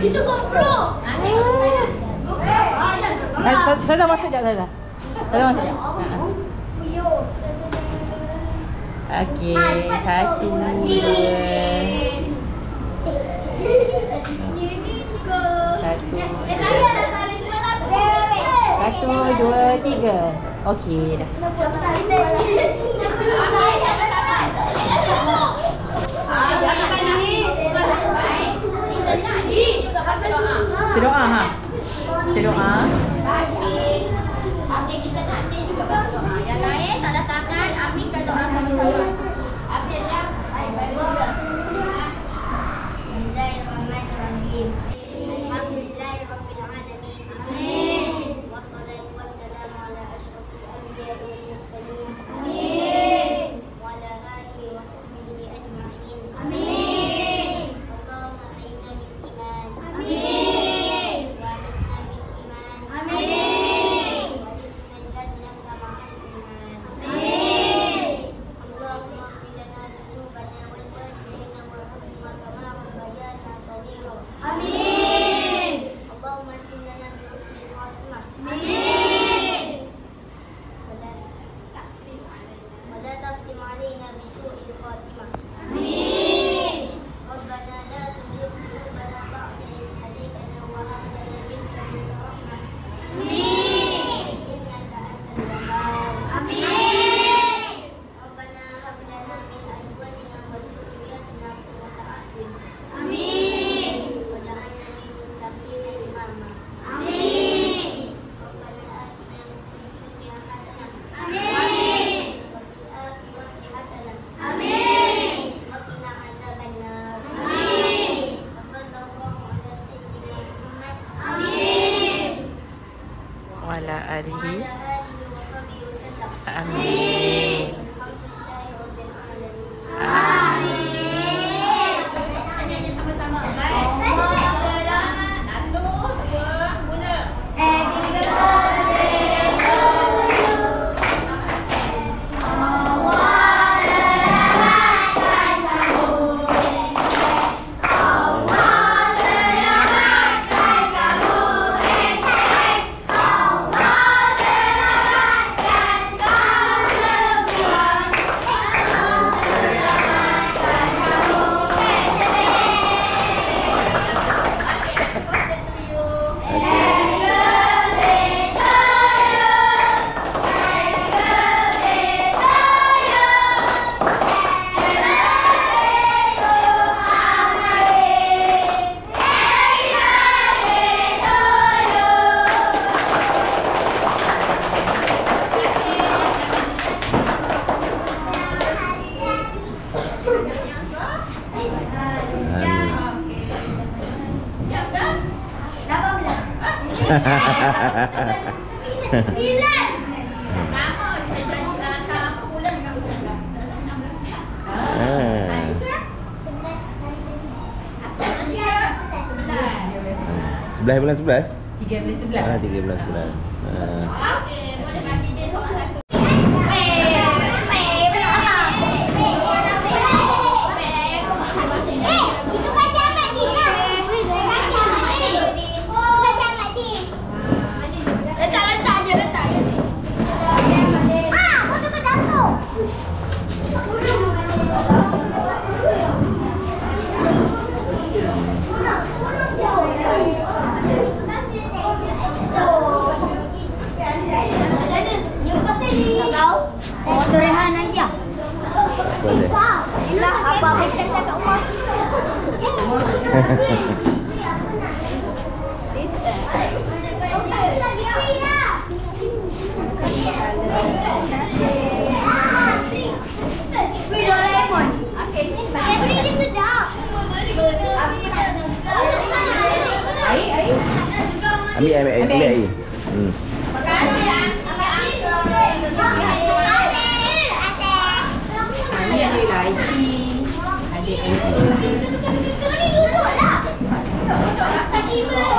Itu GoPro. Eh, saya, saya dah masuk sekejap, saya dah. Saya dah masuk sekejap. Ha. Okey, satu, satu, satu, dua, tiga. Okey, dah. Kita doa, ha? Kita doa. Okey, kita nak ni juga baca doa. Yang lain tak ada tangan, aminkan doa sama-sama. وعلى آله. وصحبه Sama dia nyanyi datang apa bulan dengan usaha. Ah. Sebelah bulan 11? Tiga belas sebelas. Ah, 13 bulan. Ah. Okey, boleh bagi dia soalan satu. Oh, tu Rehan lagi ah. Boleh. Lah, apa habiskan saya kat rumah. Doraemon. Okey, ni bagi ni sedap. Air, air. Ambil ambil air, ambil air. Hmm. Kita duduk duduklah. Duduk. Lah. Tak kira.